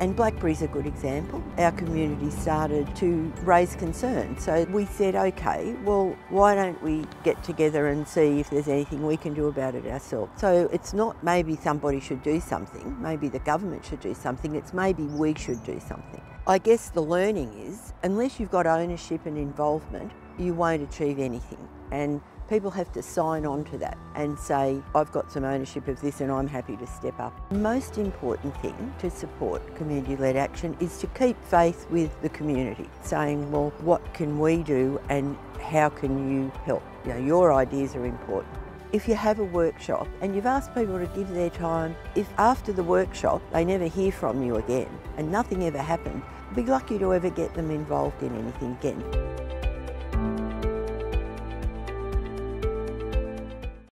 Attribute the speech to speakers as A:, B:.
A: And Blackberry's a good example. Our community started to raise concern. So we said, okay, well, why don't we get together and see if there's anything we can do about it ourselves? So it's not maybe somebody should do something, maybe the government should do something, it's maybe we should do something. I guess the learning is, unless you've got ownership and involvement, you won't achieve anything. And people have to sign on to that and say, I've got some ownership of this and I'm happy to step up. The most important thing to support community-led action is to keep faith with the community, saying, well, what can we do and how can you help? You know, your ideas are important. If you have a workshop and you've asked people to give their time, if after the workshop they never hear from you again and nothing ever happened, be lucky to ever get them involved in anything again.